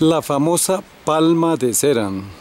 La famosa palma de Ceram.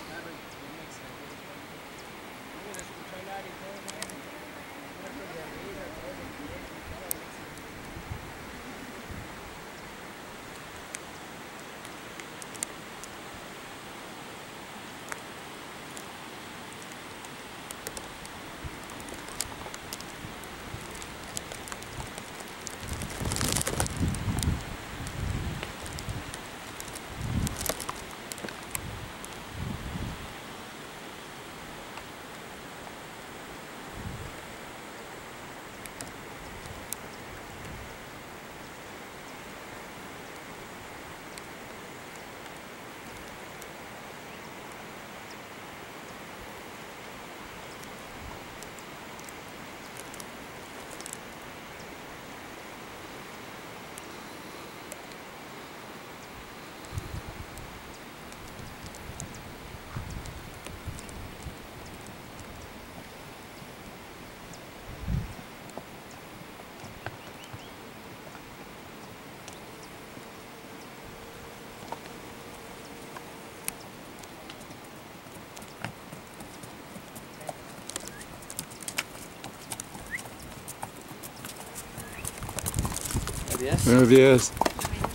Días. Buenos días.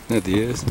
Buenos días.